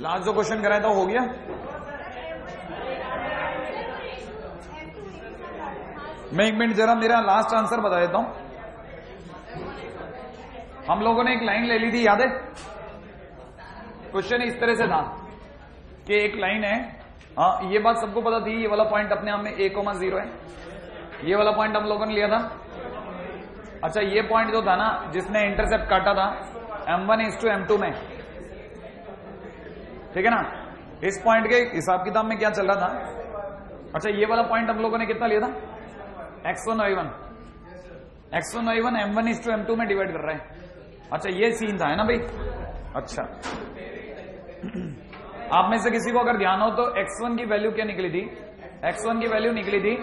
Last जो question कराया था, हो गया? मैं एक मिनट जरा मेरा लास्ट आंसर बता देता हूँ। हम लोगों ने एक लाइन ले ली थी, याद है? क्वेश्चन इस तरह से था कि एक लाइन है। हाँ ये बात सबको पता थी, ये वाला पॉइंट अपने आप में ए कोमा ज़ीरो है। ये वाला पॉइंट हम लोगों ने लिया था। अच्छा ये पॉइंट जो था ना, जिसने इंटरसेप्ट काटा था M one is to M two में। ठीक है ना? इस पॉइंट के हिसाब किताब में क्या चल रहा था? अच्छा ये वाला पॉइंट हम लोगों ने कितना लिया था? X one Y one X one Y one M one is to M two में डिवाइड कर रहे हैं। अच्छा ये सीन था, है ना भाई? अच्छा। आप में से किसी को अगर ध्यान हो तो x1 की वैल्यू क्या निकली थी? X1 की वैल्यू निकली थी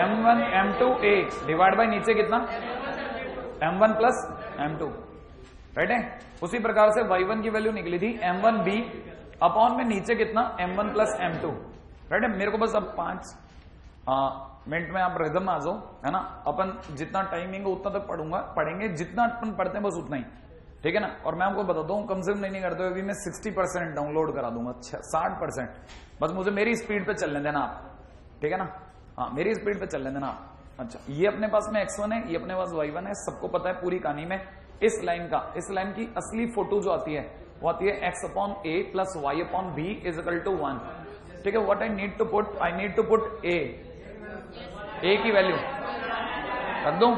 m1 m2 a divide by नीचे कितना? M1 प्लस m2 राइट है? उसी प्रकार से y1 की वैल्यू निकली थी m1 b अपॉन में नीचे कितना? M1 प्लस m2 राइट है मेरे को बस अब पाँच मिनट में आप रिदम आ जाओ है ना? अपन जितना टाइमिंग उतना तक पढ़ूँगा पढ़ेंगे जितना अपन पढ़ते हैं बस उतना ही। ठीक है ना? और मैं आपको बताता हूँ कम से कम नहीं, नहीं करते हुए मैं 60 परसेंट डाउनलोड करा दूँगा अच्छा साठ परसेंट बस मुझे मेरी स्पीड पे चलने देना आप। ठीक है ना? हाँ मेरी स्पीड पे चलने देना आप। अच्छा ये अपने पास में एक्स वन है ये अपने पास वाई वन है सबको पता है पूरी कहानी में इस लाइन का इस लाइन की असली फ़ोटो जो आती है वो आती है X upon A plus Y upon B is equal to one ठीक है what I need to put I need to put A A की वैल्यू रख दू?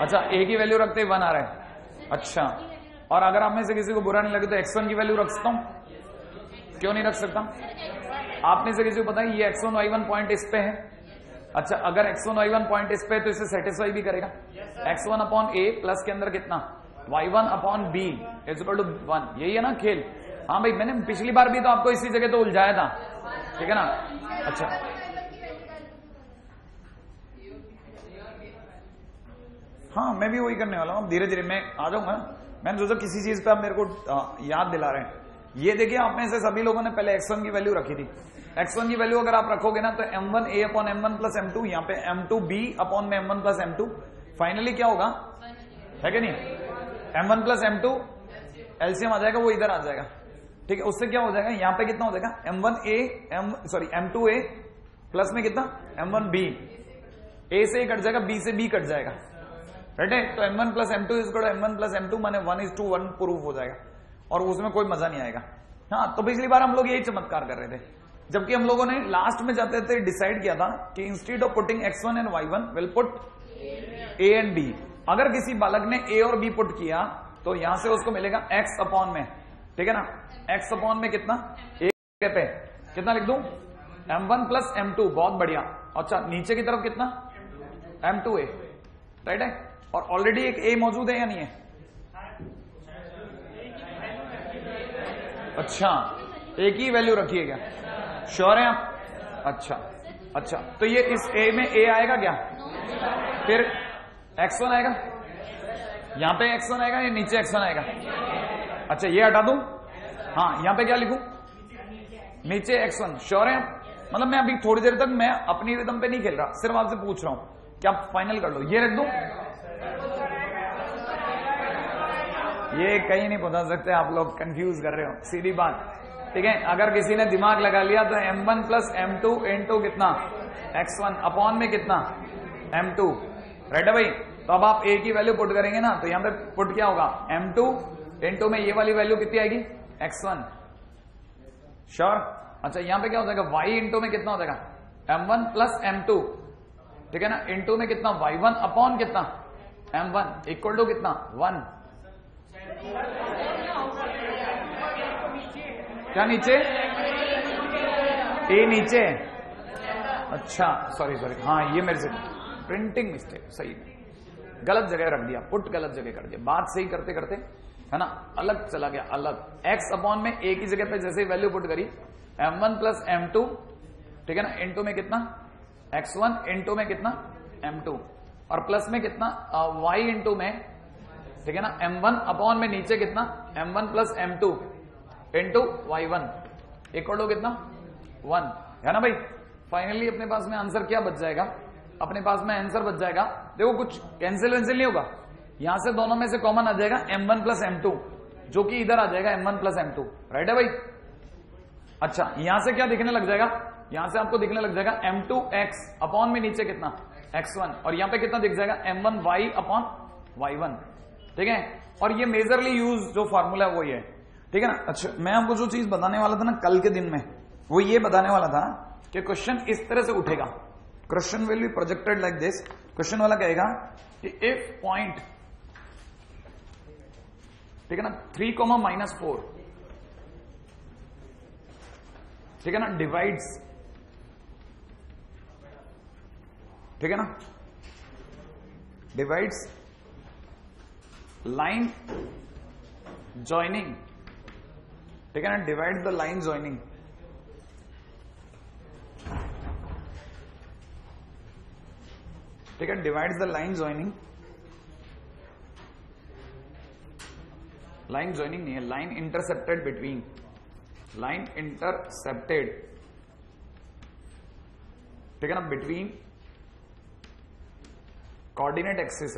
अच्छा ए की वैल्यू रखते ही वन आ रहा है। अच्छा। और अगर आप में से किसी को बुरा नहीं लगे तो एक्स वन की वैल्यू रख सकता हूँ? क्यों नहीं रख सकता? आप में से किसी को पता है ये X one Y one point इस पे है? अच्छा अगर X one Y one point इस पे है तो इसे सेटिस्फाई भी करेगा। X one upon A plus के अंदर कितना? Y one upon B is to one यही है ना खेल। हाँ भाई, मैंने पिछली बार भी तो आपको इसी जगह तो उलझाया था। ठीक है ना? अच्छा। हाँ मैं भी वही करने वाला हूँ। धीरे धीरे मैं आ जाऊँगा। मैंने सोचा किसी चीज़ पे आप मेरे को याद दिला रहे हैं। ये देखिए आप में से सभी लोगों ने पहले x1 की वैल्यू रखी थी। X1 की वैल्यू अगर आप रखोगे ना तो m1 a upon M one plus M two यहाँ पे m2 b अपॉन में M one plus M two finally क्या होगा? है कि नहीं? M1 plus M two LCM आ जाएगा वो इधर आ जाएगा। ठीक है उससे क्या हो जाएगा यहाँ पे कितना हो जाएगा? M1 a M sorry M two A plus में कितना? एम वन बी ए से ए कट जाएगा बी से बी कट जाएगा। राइट है? तो m1 plus M two is M one plus M two माने one is to one proof हो जाएगा। और उसमें कोई मज़ा नहीं आएगा। हाँ तो पिछली बार हम लोग यही चमत्कार कर रहे थे। जबकि हम लोगों ने लास्ट में जाते थे डिसाइड किया था कि instead of putting X one and Y one will put A and B अगर किसी बालक ने ए और बी पुट किया तो यहाँ से उसको मिलेगा एक्स अपॉन में। ठीक है ना? एक्स अपॉन में कितना? ए पे। कितना लिख दू? M one plus M two बहुत बढ़िया। अच्छा नीचे की तरफ़ कितना? एम टू ए राइट है? और ऑलरेडी एक ए मौजूद है या नहीं है? अच्छा एक ही वैल्यू रखी है क्या? श्योर है आप? अच्छा अच्छा। तो ये इस ए में ए आएगा क्या? फिर एक्स वन आएगा? यहाँ पे एक्स वन आएगा, या नीचे एक्स वन आएगा। अच्छा ये हटा दू? हाँ यहाँ पे क्या लिखू? नीचे एक्स वन श्योर है? मतलब मैं अभी थोड़ी देर तक मैं अपनी रिदम पे नहीं खेल रहा, सिर्फ़ आपसे पूछ रहा हूँ। क्या फाइनल कर लो? ये रख दू? ये कहीं नहीं पहुँचा सकते, आप लोग कंफ्यूज कर रहे हो, सीधी बात। ठीक है, अगर किसी ने दिमाग लगा लिया तो m1 one plus M two कितना? X1 वन अपॉन में कितना? M2 टू राइट है भाई? तो अब आप ए की वैल्यू पुट करेंगे ना तो यहाँ पे पुट क्या होगा? एम टू एन टू में ये वाली वैल्यू कितनी आएगी? एक्स वन श्योर अच्छा यहाँ पे क्या हो जाएगा? Y इंटू में कितना हो जाएगा? M one plus M two ठीक है ना? इंटू में कितना? वाई वन अपॉन कितना? एम वन इक्वल टू कितना? वन क्या, नीचे? ए नीचे. अच्छा सॉरी सॉरी हाँ ये मेरे से प्रिंटिंग मिस्टेक सही गलत जगह रख दिया, पुट गलत जगह कर दिया। बात सही करते करते, है ना, अलग चला गया, अलग। एक्स अपॉन में एक ही जगह पे जैसे वैल्यू पुट करी M one plus M two ठीक है ना इन में कितना? एक्स वन इन में कितना? एम टू और प्लस में कितना? वाई इंटू में, ठीक है ना एम वन अपॉन में नीचे कितना? M one plus M two into Y one एक टू कितना? वन है ना भाई? फाइनली अपने पास में आंसर क्या बच जाएगा? अपने पास में आंसर बच जाएगा। देखो कुछ कैंसिल वेंसिल नहीं होगा। यहाँ से दोनों में से कॉमन आ जाएगा M one plus M two जो कि इधर आ जाएगा M one plus M two right है भाई? अच्छा यहाँ से क्या दिखने लग जाएगा? यहाँ से आपको दिखने लग जाएगा एम टू एक्स अपॉन में नीचे कितना? एक्स वन और यहाँ पे कितना दिख जाएगा? M one Y upon Y one ठीक है? और ये मेजरली यूज़ जो फॉर्मूला है वो ये ठीक है ना? अच्छा मैं आपको जो चीज़ बताने वाला था ना कल के दिन में, वो ये बताने वाला था कि क्वेश्चन इस तरह से उठेगा। Question will be projected like this question वाला कहेगा कि इफ़ पॉइंट ठीक है ना? थ्री कोमा माइनस फोर ठीक है ना? डिवाइड्स ठीक है ना? डिवाइड्स लाइन ज्वाइनिंग ठीक है ना? डिवाइड द लाइन ज्वाइनिंग ठीक है divides the line joining line joining नहीं है line intercepted between line intercepted ठीक है ना? बिटवीन कोऑर्डिनेट एक्सिस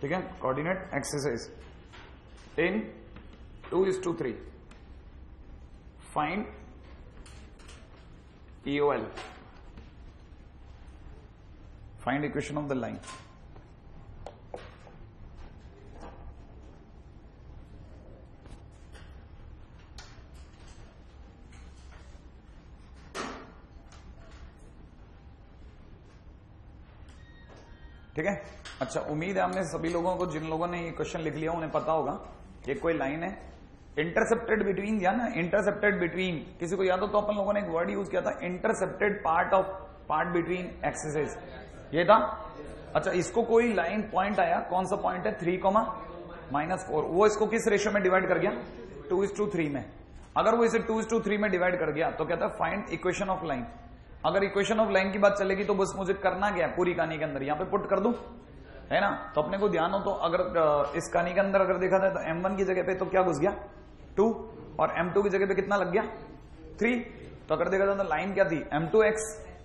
ठीक है? Coordinate exercise in two is to three find EOL. Find equation of the line. ठीक है? अच्छा उम्मीद है हमने सभी लोगों को, जिन लोगों ने ये क्वेश्चन लिख लिया, उन्हें पता होगा ये कोई लाइन है। इंटरसेप्टेड बिटवीन या ना? इंटरसेप्टेड बिटवीन किसी को याद हो तो अपन लोगों ने एक वर्ड यूज़ किया था intercepted part of part between axes ये था? अच्छा इसको कोई लाइन पॉइंट आया? कौन सा पॉइंट है? थ्री कोमा माइनस फोर वो इसको किस रेशियो में डिवाइड कर गया? टू इज़ टू थ्री में। अगर वो इसे टू इज़ टू थ्री में डिवाइड कर गया तो कहता है फाइंड इक्वेशन ऑफ़ लाइन अगर इक्वेशन ऑफ़ लाइन की बात चलेगी तो बस मुझे करना क्या पूरी कहानी के अंदर यहाँ पे पुट कर दू? है ना? तो अपने को ध्यान हो तो अगर इस कहानी के अंदर अगर देखा जाए तो एम की जगह पे तो क्या घुस गया? टू और एम की जगह पे कितना लग गया? थ्री तो अगर देखा जाए तो लाइन क्या थी? M two X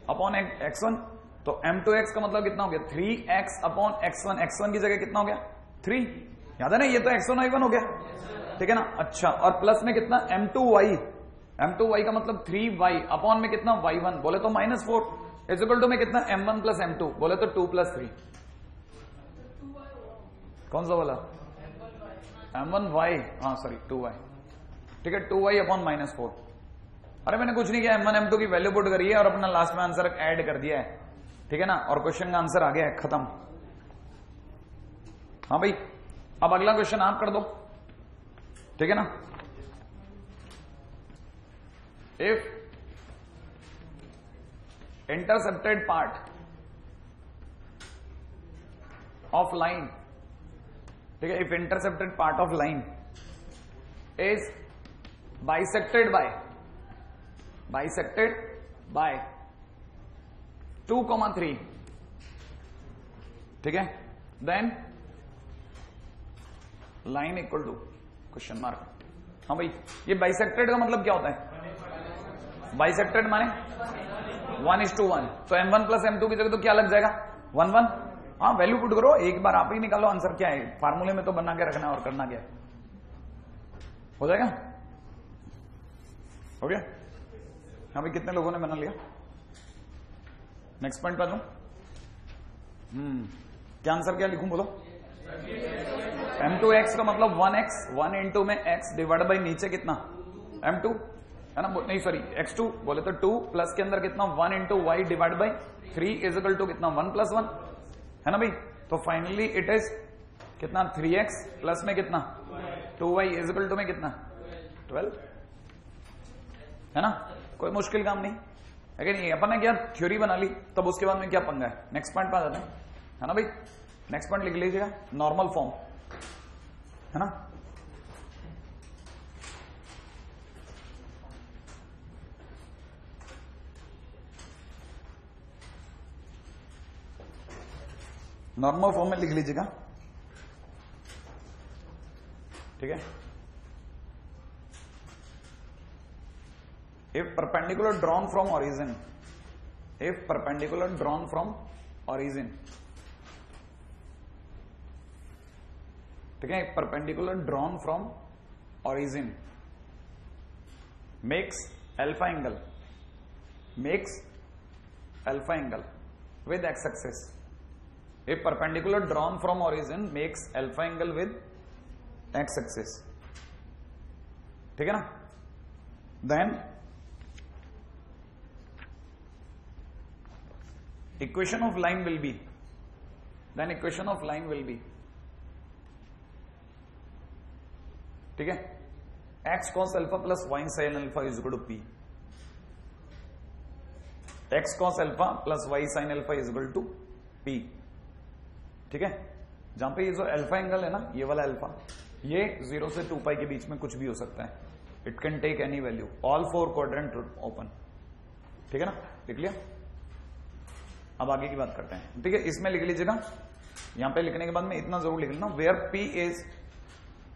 upon X one तो एक्स का मतलब कितना हो गया? Three X upon X one X one की जगह कितना हो गया? थ्री याद है ना, ये तो एक्स वन वाई वन हो गया। ठीक है ना? अच्छा और प्लस में कितना? M two Y M two Y का मतलब थ्री वाई अपॉन में कितना? वाई वन बोले तो माइनस फोर इजिकल टू में कितना? M one plus M two बोले तो टू प्लस थ्री कौन सा बोला एम वन वाई हाँ सॉरी टू वाई ठीक है two Y upon minus four अरे मैंने कुछ नहीं किया एम वन एम टू की वैल्यू पुट करी है और अपना लास्ट में आंसर ऐड कर दिया है। ठीक है ना? और क्वेश्चन का आंसर आ गया है, खत्म। हाँ भाई, अब अगला क्वेश्चन आप कर दो। ठीक है ना? If intercepted part of line ठीक है? If intercepted part of line is bisected by bisected by two comma three ठीक है? Then line equal to question mark हाँ भाई, ये बाइसेक्टेड का मतलब क्या होता है? बाइसेक्टेड माने? वन इज़ टू वन तो M one plus M two की जगह तो क्या लग जाएगा? वन वन हाँ वैल्यू पुट करो। एक बार आप ही निकालो आंसर क्या है? फार्मूले में तो बना के रखना और करना क्या है? हो जाएगा? हो गया? हाँ भाई, कितने लोगों ने बना लिया? नेक्स्ट पॉइंट पर हम्म क्या आंसर क्या? लिखूं, बोलो। एम टू एक्स का मतलब वन एक्स वन इंटू में एक्स डिवाइड बाई नीचे कितना? एम टू है ना? नहीं सॉरी एक्स टू बोले तो टू प्लस के अंदर कितना? One into Y divide by three equal to कितना? वन प्लस वन है ना भाई? तो फाइनली इट इज़ कितना? थ्री एक्स प्लस में कितना? टू वाई इजिकल टू में कितना? ट्वेल्व है ना? कोई मुश्किल काम नहीं। नहीं अपन ने क्या थ्योरी बना ली, तब उसके बाद में क्या पंगा है? नेक्स्ट पॉइंट पे आ जाते हैं। है ना भाई? नेक्स्ट पॉइंट लिख लीजिएगा। नॉर्मल फॉर्म है ना? नॉर्मल फॉर्म में लिख लीजिएगा। ठीक है? if perpendicular drawn from origin. If perpendicular drawn from origin. ठीक है? Perpendicular drawn from origin makes alpha angle makes alpha angle with X axis a perpendicular drawn from origin makes alpha angle with X axis ठीक है ना? Then equation of line will be then equation of line will be ठीक है x cos y sin alpha is equal to p x cos alpha plus y sin alpha is equal to p ठीक है जहाँ पे ये जो alpha angle है ना ये वाला अल्फ़ा ये ज़ीरो से टू पाई के बीच में कुछ भी हो सकता है it can take any value all four quadrant open ठीक है ना लिख लिया अब आगे की बात करते हैं। ठीक है, इसमें लिख लीजिएगा। यहाँ पे लिखने के बाद में इतना ज़रूर लिख लेना। Where P is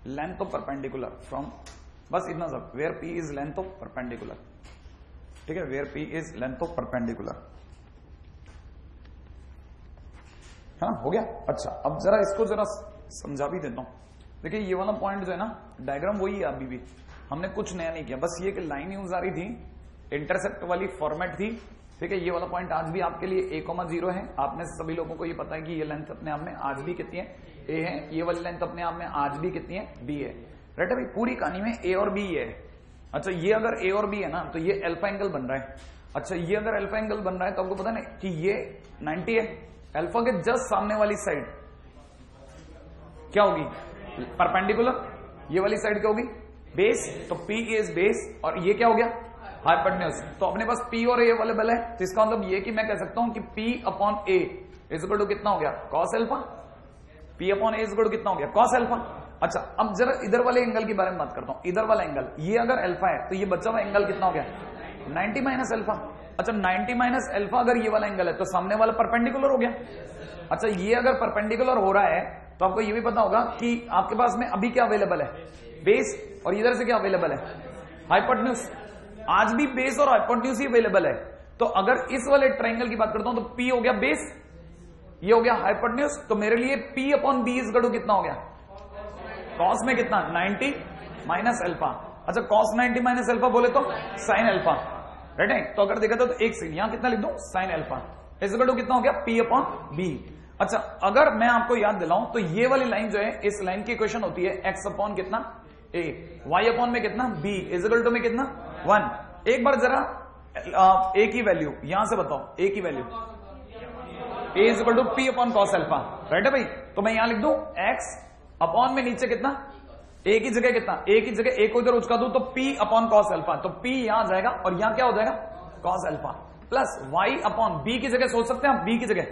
length of perpendicular from बस इतना सब। Where P is length of perpendicular ठीक है where P is length of perpendicular है ना? हो गया? अच्छा अब जरा इसको जरा समझा भी देता हूँ। देखिए, ये वाला पॉइंट जो है ना डायग्राम वही है अभी भी। हमने कुछ नया नहीं किया। बस ये कि लाइन यूज़ आ रही थी इंटरसेप्ट वाली फॉर्मेट थी। ठीक है, ये वाला पॉइंट आज भी आपके लिए ए कोमा ज़ीरो है। आप में सभी लोगों को ये पता है कि ये लेंथ अपने आप में आज भी कितनी है? ए है, ये वाली लेंथ अपने आप में आज भी कितनी है? बी है। राइट अभी पूरी कहानी में ए और बी है अच्छा ये अगर ए और बी है ना तो ये एल्फा एंगल बन रहा है। अच्छा ये अगर एल्फा एंगल बन रहा है तो आपको पता ना कि ये 90 है। एल्फा के जस्ट सामने वाली साइड क्या होगी? परपेंडिकुलर ये वाली साइड क्या होगी? बेस तो पी इज़ बेस और ये क्या हो गया? हाइपोटेन्यूज तो अपने पास पी और ए अवेलेबल है तो इसका मतलब ये कि मैं कह सकता हूँ कि P upon A is to कितना हो गया? Cos alpha P upon A is to कितना हो गया? कॉस एल्फा अच्छा अब जरा इधर वाले एंगल के बारे में बात करता हूँ। इधर वाला एंगल ये अगर एल्फा है तो ये बच्चा हुआ एंगल कितना हो गया? 90 माइनस एल्फा अच्छा 90 माइनस एल्फा अगर ये वाला एंगल है तो सामने वाला परपेंडिकुलर हो गया। अच्छा ये अगर परपेंडिकुलर हो रहा है तो आपको ये भी पता होगा कि आपके पास में अभी क्या अवेलेबल है? बेस और इधर से क्या अवेलेबल है? हाइपोटन्यूस आज भी बेस और हाइपोटन्यूस ही अवेलेबल है। तो अगर इस वाले ट्राइंगल की बात करता हूँ तो पी हो गया बेस ये हो गया हाइपोटन्यूस तो मेरे लिए पी अपॉन बी इज़ गडू कितना हो गया? कॉस में कितना? 90 माइनस एल्फा अच्छा कॉस 90 माइनस एल्फा बोले तो साइन एल्फा राइट है तो अगर देखा था तो एक से यहाँ कितना लिख दो? साइन एल्फा इस टू कितना हो गया? पी अपॉन बी अच्छा अगर मैं आपको याद दिलाऊं तो ये वाली लाइन जो है, इस लाइन की क्वेश्चन होती है एक्स अपॉन कितना? ए वाई अपॉन में कितना? बी इजिकल टू में कितना? वन एक बार जरा ए की वैल्यू यहाँ से बताओ ए की value A equal to P upon cos alpha right है भाई? तो मैं यहाँ लिख दू एक्स अपॉन में नीचे कितना? ए की जगह कितना? ए की जगह ए को इधर उचका दू तो पी अपॉन कॉस अल्फ़ा तो पी यहाँ जाएगा और यहाँ क्या हो जाएगा? Cos alpha plus Y upon B की जगह सोच सकते हैं आप? बी की जगह.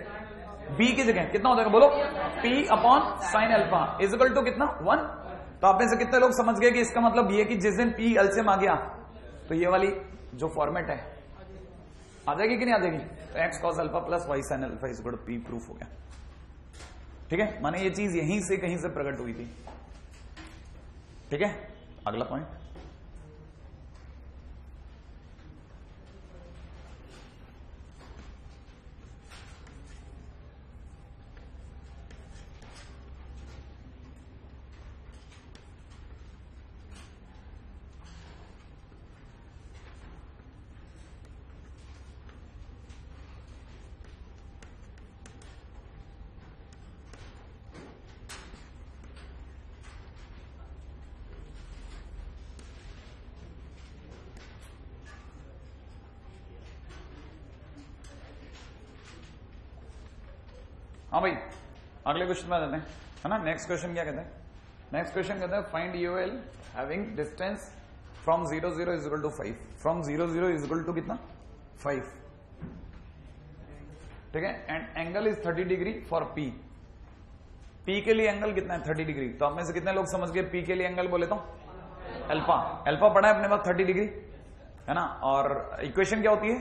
बी की जगह. कितना हो जाएगा बोलो? P upon sine alpha equal to कितना? वन तो आप में से कितने लोग समझ गए कि इसका मतलब ये कि जिस दिन पी एलसीएम आ गया तो ये वाली जो फॉर्मेट है, आ जाएगी कि नहीं आ जाएगी? तो X cos alpha plus Y sine alpha is good P proof हो गया। ठीक है? माने ये चीज़ यहीं से कहीं से प्रकट हुई थी। ठीक है? अगला पॉइंट हाँ भाई अगले क्वेश्चन में जाते हैं। है ना? नेक्स्ट क्वेश्चन क्या कहते हैं? नेक्स्ट क्वेश्चन कहते हैं find U L having distance from zero zero is equal to five from zero zero is equal to कितना? फाइव ठीक है? And angle is thirty degree for P P के लिए एंगल कितना है? थर्टी डिग्री तो आप में से कितने लोग समझ गए पी के लिए एंगल बोले तो? अल्फ़ा अल्फ़ा पड़ा है अपने पास थर्टी डिग्री है ना? और इक्वेशन क्या होती है?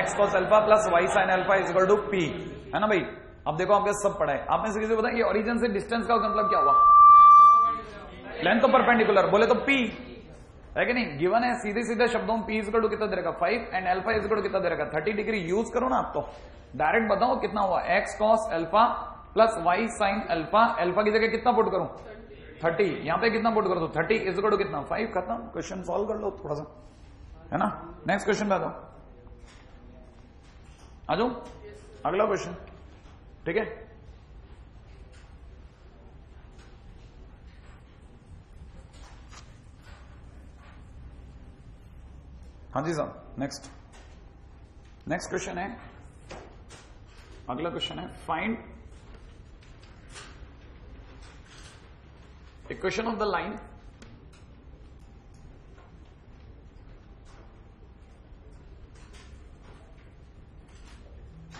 X cos alpha plus Y sine alpha is equal to P है ना भाई? अब देखो आपके सब पढ़ा है। आपने से किसी बताया ये ओरिजिन से डिस्टेंस का मतलब क्या हुआ? लेंथ तो परपेंडिकुलर बोले तो पी है कि नहीं? गिवन है सीधे सीधे शब्दों में पी इज़ टू कितना देगा five and alpha is to कितना देगा थर्टी डिग्री यूज़ करो ना आप तो। डायरेक्ट बताओ कितना हुआ? X cos alpha plus Y sine alpha alpha की जगह कितना पुट करूँ? थर्टी यहाँ पे कितना पुट कर? दो थर्टी इज़ टू कितना? फाइव खत्म। क्वेश्चन सॉल्व कर लो थोड़ा सा। है ना? नेक्स्ट क्वेश्चन जाओ। आ जाओ। अगला क्वेश्चन ठीक है? हाँ जी, साहब नेक्स्ट नेक्स्ट क्वेश्चन है। अगला क्वेश्चन है find equation of the line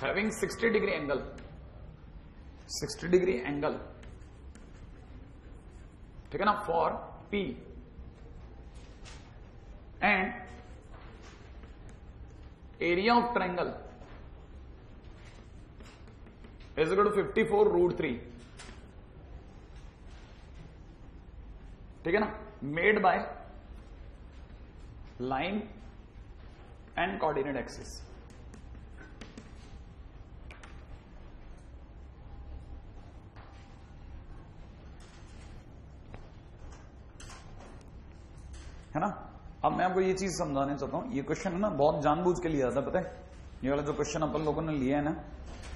having 60 degree angle. 60 degree angle. ठीक है ना? For P and area of triangle is अगर to fifty four root three ठीक है ना? Made by line and coordinate axis है ना? अब मैं आपको ये चीज़ समझाने चाहता हूँ। ये क्वेश्चन है ना, बहुत जानबूझ के लिया था, पता है? ये वाला जो क्वेश्चन अपन लोगों ने लिया है ना,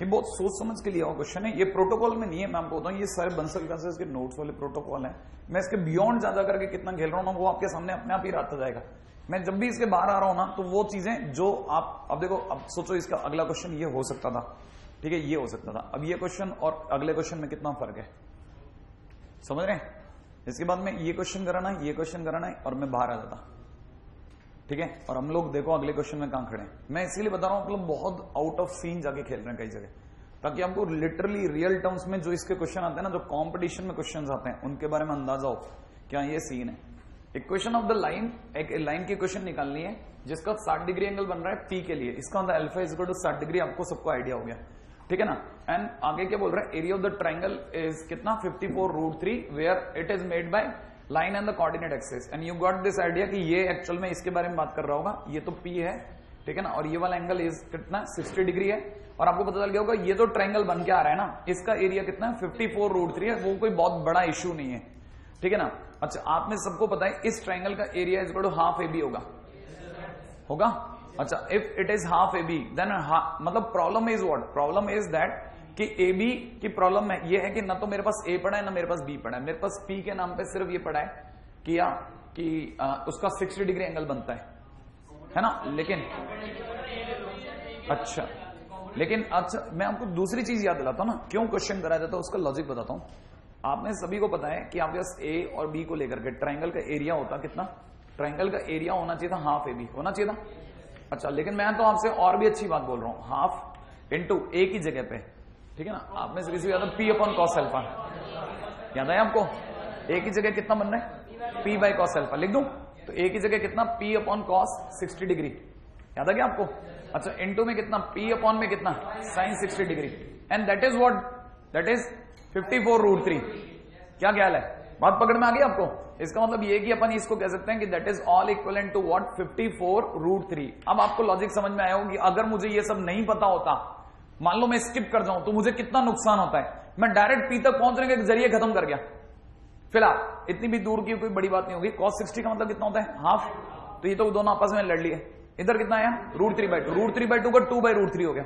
ये बहुत सोच समझ के लिया हुआ क्वेश्चन है। ये प्रोटोकॉल में नहीं है, मैं आपको बताऊँ, ये सारे बंसल के नोट्स वाले प्रोटोकॉल है। मैं इसके बियॉन्ड ज़्यादा करके कितना खेल रहा हूँ वो आपके सामने अपने आप ही आता जाएगा। मैं जब भी इसके बाहर आ रहा हूँ ना तो वो चीज़ें जो आप, अब देखो, अब सोचो इसका अगला क्वेश्चन ये हो सकता था। ठीक है, ये हो सकता था। अब ये क्वेश्चन और अगले क्वेश्चन में कितना फ़र्क है? समझ रहे हैं? इसके बाद में ये क्वेश्चन कराना है ये क्वेश्चन कराना है और मैं बाहर आ जाता। ठीक है? और हम लोग देखो अगले क्वेश्चन में कहाँ खड़े हैं। मैं इसीलिए बता रहा हूँ मतलब बहुत आउट ऑफ़ सीन जाके खेल रहे हैं कई जगह। ताकि आपको लिटरली रियल टर्म्स में जो इसके क्वेश्चन आते हैं ना, जो कॉम्पिटिशन में क्वेश्चन आते हैं, उनके बारे में अंदाज़ा हो क्या ये सीन है। इक्वेशन ऑफ़ द लाइन एक लाइन की क्वेश्चन निकालनी है, जिसका 60 डिग्री एंगल बन रहा है पी के लिए। इसका मतलब अल्फ़ा टू साठ डिग्री आपको सबको आइडिया हो गया। ठीक है ना? एंड आगे क्या बोल रहा है? Area of the triangle is कितना? 54 four root three where it is made by line and the coordinate axes and you got this idea कि ये एक्चुअल में इसके बारे में बात कर रहा होगा? ये तो पी है, ठीक है ना? और ये वाला एंगल इज़ कितना? 60 डिग्री है। और आपको पता चल गया होगा, ये तो ट्रायंगल बन के आ रहा है ना? इसका एरिया कितना? 54 फोर रूट थ्री है। वो कोई बहुत बड़ा इश्यू नहीं है। ठीक है ना? अच्छा आप में सबको पता है, इस ट्राइंगल का area is to half A B होगा। होगा? अच्छा if it is half A B then मतलब problem is what problem is that कि ए बी की प्रॉब्लम है ये है कि ना तो मेरे पास ए पड़ा है ना मेरे पास बी पड़ा है। मेरे पास पी के नाम पे सिर्फ़ ये पड़ा है किया कि आ, उसका 60 डिग्री एंगल बनता है। है ना? लेकिन अच्छा लेकिन अच्छा मैं आपको दूसरी चीज़ याद दिलाता हूँ ना क्यों क्वेश्चन कराया जाता है उसका लॉजिक बताता हूँ। आपने सभी को पता है कि आपके पास ए और बी को लेकर के ट्राइंगल का एरिया होता कितना? ट्राइंगल का एरिया होना चाहिए था हाफ़ ए बी होना चाहिए था। अच्छा लेकिन मैं तो आपसे और भी अच्छी बात बोल रहा हूँ। हाफ़ इंटू ए की जगह पे, ठीक है ना? आप में से किसी याद पी अपॉन कॉस एल्फा याद है आपको? ए की जगह कितना बनना है? पी बाई कॉस एल्फा लिख दू? तो ए की जगह कितना? P upon cos sixty degree याद है क्या आपको? अच्छा इंटू में कितना? पी अपॉन में कितना? Sine sixty degree and that is what that is fifty four root three क्या ख्याल है? बात पकड़ में आ गई आपको? इसका मतलब ये कि अपन इसको कह सकते हैं कि that is all equal to what fifty four root three अब आपको लॉजिक समझ में आया हो कि अगर मुझे ये सब नहीं पता होता, मान लो मैं स्किप कर जाऊँ तो मुझे कितना नुकसान होता है? मैं डायरेक्ट पी तक पहुँचने के ज़रिए खत्म कर गया? फ़िलहाल, इतनी भी दूर की कोई बड़ी बात नहीं होगी। कॉस सिक्सटी का मतलब कितना होता है? हाफ़ तो ये तो दोनों आपस में लड़ लिए। इधर कितना आया? Root three by two root three by two का टू बाई रूट थ्री हो गया।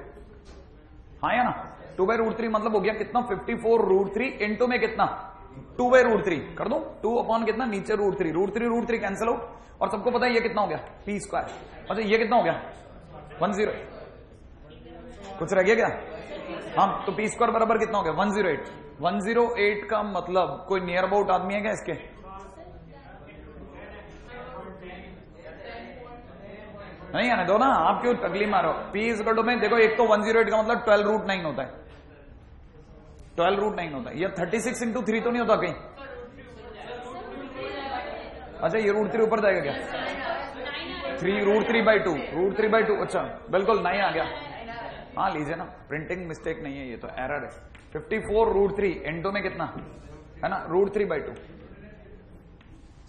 हाँ या ना? टू बाई रूट थ्री मतलब हो गया कितना? Fifty four root three into में कितना? टू बाई रूट थ्री कर दो। टू अपॉन कितना? नीचे root three root three root three cancel हो। और सबको पता है ये कितना हो गया? पी स्क्वायर अच्छा ये कितना हो गया? वन ज़ीरो कुछ रह गया क्या? हाँ तो पी स्क्वायर बराबर कितना हो गया? One zero eight one zero eight का मतलब कोई नियर अबाउट आदमी है क्या इसके? नहीं, आने दो ना। आप क्यों तकलीफ़ मारो पी इज़ टू में देखो, एक तो वन ज़ीरो एट का मतलब ट्वेल्व रूट नाइन होता है। ट्वेल्व रूट नाइन होता है। ये थर्टी सिक्स इंटू थ्री तो नहीं होता कहीं? अच्छा ये रूट थ्री ऊपर जाएगा क्या? Three root three by two root three by two अच्छा बिल्कुल नहीं आ गया। हाँ लीजिए ना प्रिंटिंग मिस्टेक नहीं है ये तो एरर है। Fifty four root three into में कितना? है ना रूट थ्री बाई टू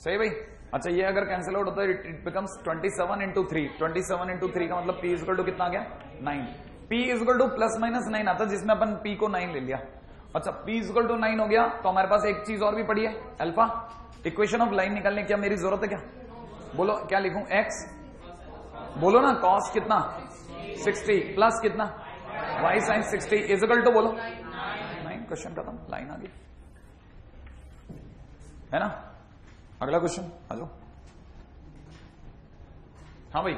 सही भाई? अच्छा ये अगर कैंसिल आउट होता है it becomes 27 seven into three twenty seven into three का मतलब पी इजकल टू कितना आ गया? Nine P equal to plus minus nine आता, जिसमें अपन पी को नाइन ले लिया। अच्छा पी इजकल टू नाइन हो गया तो हमारे पास एक चीज़ और भी पड़ी है अल्फ़ा इक्वेशन ऑफ़ लाइन निकालने की मेरी ज़रूरत है क्या? बोलो, क्या लिखूं? एक्स बोलो ना कॉस कितना? 60 प्लस कितना? वाई साइन 60 इजकल टू बोलो. नाइन क्वेश्चन खत्म लाइन आ गई. है ना? अगला क्वेश्चन आ जाओ. हाँ भाई,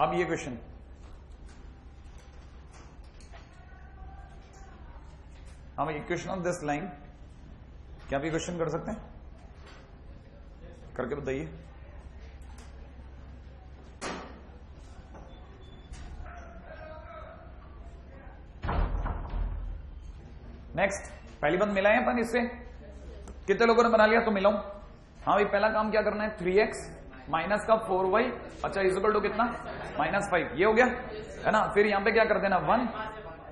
अब ये क्वेश्चन हाँ भाई इक्वेशन ऑफ़ दिस लाइन क्या भी क्वेश्चन कर सकते हैं? करके बताइए। नेक्स्ट पहली बात मिलाए अपन इससे? कितने लोगों ने बना लिया? तो मिलाऊं हाँ। भाई, पहला काम क्या करना है? थ्री एक्स माइनस का फोर वाई अच्छा इजिकल टू कितना? माइनस फाइव ये हो गया? है ना? फिर यहाँ पे क्या कर देना? वन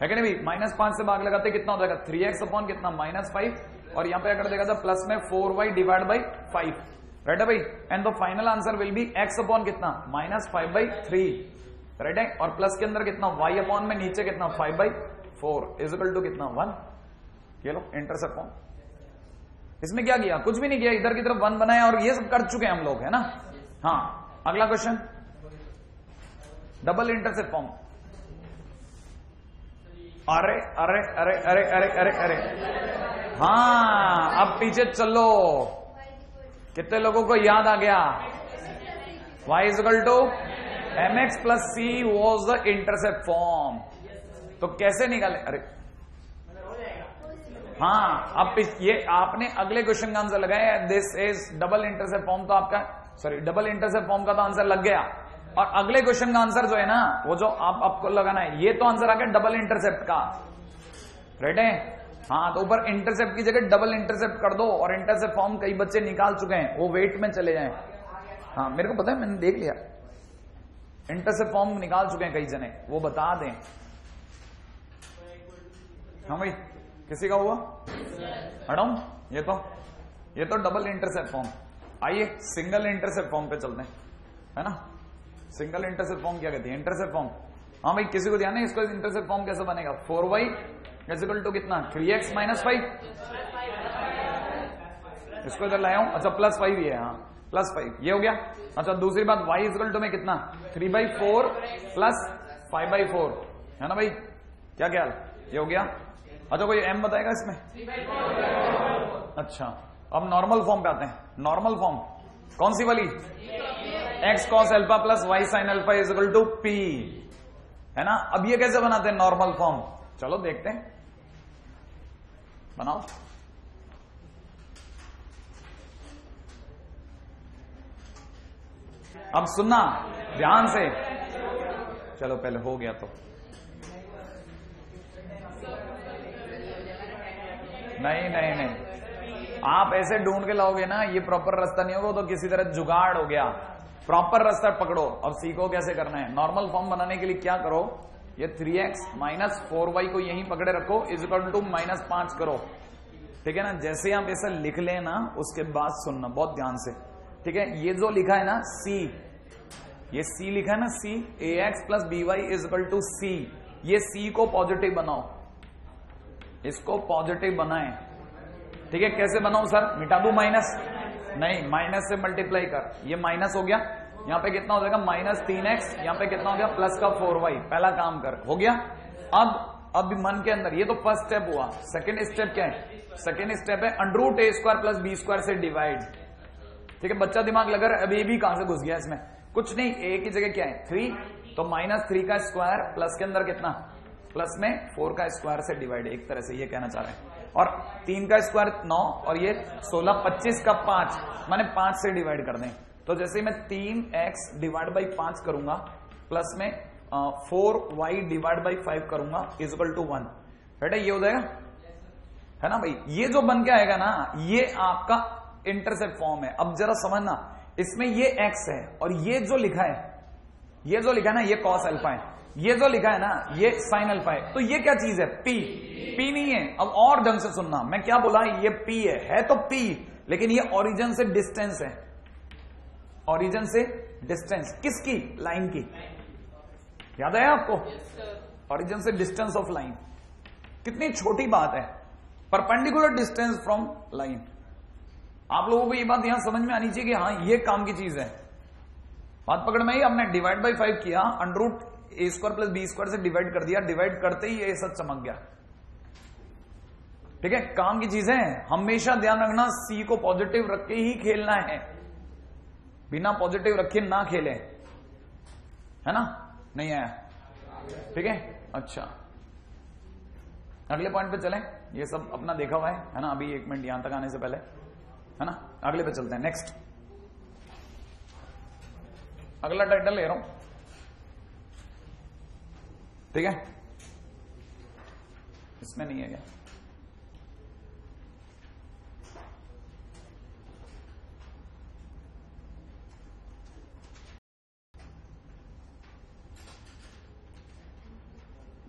है कि नहीं माइनस पाँच से भाग लगाते कितना हो? जाएगा थ्री एक्स अपॉन कितना? Minus five. और यहाँ पे कर देगा था प्लस में four Y divide by five. Right है भाई? And the final answer will be X upon कितना? Minus five by three. Right है? और प्लस के अंदर कितना? वाई अपॉन में नीचे कितना? Five by four. Equal to कितना? वन। ये लो इंटरसेप्ट फॉर्म इसमें क्या किया? कुछ भी नहीं किया। इधर की तरफ़ वन बनाया और ये सब कर चुके हैं हम लोग, है ना? हाँ। अगला क्वेश्चन डबल इंटरसेप्ट फॉर्म अरे अरे अरे अरे अरे अरे अरे। हाँ अब पीछे चलो। कितने लोगों को याद आ गया? Y to M X plus C was the intercept form तो कैसे निकाले? अरे। हाँ अब ये आपने अगले क्वेश्चन का आंसर लगाया। This is double intercept form तो आपका सॉरी डबल इंटरसेप्ट फॉर्म का तो आंसर लग गया। और अगले क्वेश्चन का आंसर जो है ना, वो जो आप, आपको लगाना है, ये तो आंसर आ गया डबल इंटरसेप्ट का। राइट है? हाँ तो ऊपर इंटरसेप्ट की जगह डबल इंटरसेप्ट कर दो और इंटरसेप्ट फॉर्म कई बच्चे निकाल चुके हैं, वो वेट में चले जाए। हाँ मेरे को पता है, मैंने देख लिया। इंटरसेप्ट फॉर्म निकाल चुके हैं कई जने, वो बता दें। हाँ भाई, किसी का हुआ? हटाऊ ये तो ये तो डबल इंटरसेप्ट फॉर्म आइए सिंगल इंटरसेप्ट फॉर्म पे चलते हैं, है ना? सिंगल इंटरसेप्ट फॉर्म क्या कहती है? Intercept form. हाँ भाई, किसी को ध्यान है इसको इंटरसेप्ट फॉर्म कैसे बनेगा? फोर वाई इजिकल टू कितना? Three X minus five. इसको इधर लाया हूँ। अच्छा प्लस फाइव है हाँ प्लस फाइव। ये हो गया? अच्छा दूसरी बात वाई इजिकल टू में कितना? Three by four plus five by four. है ना भाई? क्या ख्याल? ये हो गया? अच्छा कोई एम बताएगा इसमें? अच्छा अब नॉर्मल फॉर्म पे आते हैं। नॉर्मल फॉर्म कौन सी वाली? X cos alpha plus Y sine alpha is equal to P है ना? अब ये कैसे बनाते हैं नॉर्मल फॉर्म चलो देखते हैं। बनाओ। अब सुनना, ध्यान से। चलो, पहले हो गया तो। नहीं नहीं नहीं। आप ऐसे ढूंढ के लाओगे ना, ये प्रॉपर रास्ता नहीं होगा तो किसी तरह जुगाड़ हो गया। प्रॉपर रास्ता पकड़ो। अब सीखो कैसे करना है। नॉर्मल फॉर्म बनाने के लिए क्या करो? ये three X minus four Y को यहीं पकड़े रखो इज़ इक्वल टू माइनस पाँच करो। ठीक है ना? जैसे आप ऐसा लिख लेना उसके बाद सुनना, बहुत ध्यान से। ठीक है? ये जो लिखा है ना सी ये सी लिखा है ना C A X plus B Y is equal to C ये सी को पॉजिटिव बनाओ। इसको पॉजिटिव बनाए। ठीक है? कैसे बनाओ सर मिटा दू माइनस नहीं माइनस से मल्टीप्लाई कर। ये माइनस हो गया। यहाँ पे कितना हो जाएगा? माइनस तीन एक्स यहाँ पे कितना हो गया? प्लस का फोर वाई पहला काम कर। हो गया? अब अब मन के अंदर, ये तो फ़र्स्ट स्टेप हुआ। सेकेंड स्टेप क्या है? सेकेंड स्टेप है under root A square plus B square से डिवाइड ठीक है, बच्चा दिमाग लगा रहा है, अभी भी कहाँ से घुस गया इसमें? कुछ नहीं ए की जगह क्या है? थ्री तो माइनस थ्री का स्क्वायर प्लस के अंदर कितना? प्लस में फोर का स्क्वायर से डिवाइड एक तरह से ये कहना चाह रहे हैं। और तीन का स्क्वायर नौ और ये सोलह पच्चीस का पाँच, मैंने पाँच से डिवाइड कर दें। तो जैसे मैं तीन एक्स डिवाइड बाई पाँच करूँगा प्लस में four Y divide by five करूँगा इजल टू वन बेटा ये हो जाएगा? है ना भाई? ये जो बन के आएगा ना, ये आपका इंटरसेप्ट फॉर्म है। अब जरा समझना, इसमें ये एक्स है और ये जो लिखा है, ये जो लिखा है ना, ये कॉस अल्फ़ा है। ये जो लिखा है ना, ये साइन अल्फ़ा है तो ये क्या चीज़ है? पी पी नहीं है. अब और ढंग से सुनना. मैं क्या बोला? ये पी है. है तो पी लेकिन ये ओरिजिन से डिस्टेंस है. ओरिजिन से डिस्टेंस किसकी? लाइन की. याद है आपको? ओरिजिन से डिस्टेंस ऑफ़ लाइन कितनी छोटी बात है. परपेंडिकुलर डिस्टेंस फ्रॉम लाइन आप लोगों को ये बात यहाँ समझ में आनी चाहिए कि हाँ ये काम की चीज़ है. बात पकड़ में ही हमने डिवाइड बाई फाइव किया. Under root A square plus B square से डिवाइड कर दिया, डिवाइड करते ही ये सब चमक गया। ठीक है? काम की चीज़ें हमेशा ध्यान रखना सी को पॉजिटिव रख के ही खेलना है। बिना पॉजिटिव रखे ना खेले। है ना? नहीं आया। ठीक है? अच्छा। अगले पॉइंट पे चलें। ये सब अपना देखा हुआ है। है ना? अभी एक मिनट यहाँ तक आने से पहले। है ना? अगले पे चलते हैं। नेक्स्ट अगला टाइटल ले रहा हूँ। ठीक है? इसमें नहीं है क्या?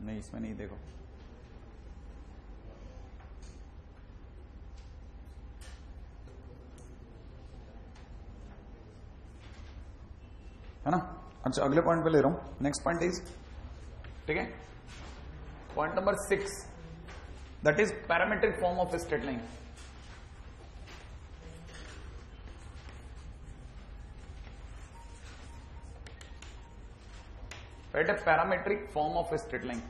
नहीं, इसमें नहीं, देखो। है ना? अच्छा अगले पॉइंट पे ले रहा हूँ। नेक्स्ट पॉइंट इज़ ठीक है? Point number six that is parametric form of straight line right a parametric form of straight line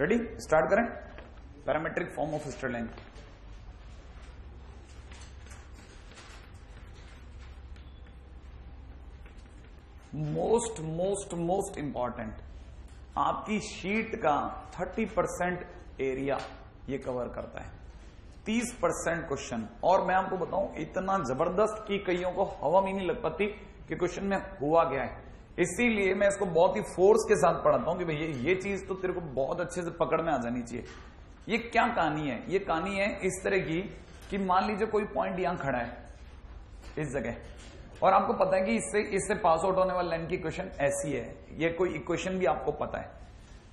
ready start करें. Parametric form of straight line most most most important आपकी sheet का 30 percent area ये cover करता है। 30 percent question और मैं आपको बताऊँ, इतना ज़बरदस्त कि कईयों को हवा में नहीं लग पाती कि क्वेश्चन में हुआ गया है। इसीलिए मैं इसको बहुत ही फोर्स के साथ पढ़ाता हूँ कि भैया, ये चीज़ तो तेरे को बहुत अच्छे से पकड़ में आ जानी चाहिए। ये क्या कहानी है? ये कहानी है इस तरह की कि मान लीजिए कोई पॉइंट यहाँ खड़ा है, इस जगह। और आपको पता है कि इससे इससे पास आउट होने वाली लाइन की इक्वेशन ऐसी है। ये कोई इक्वेशन भी आपको पता है।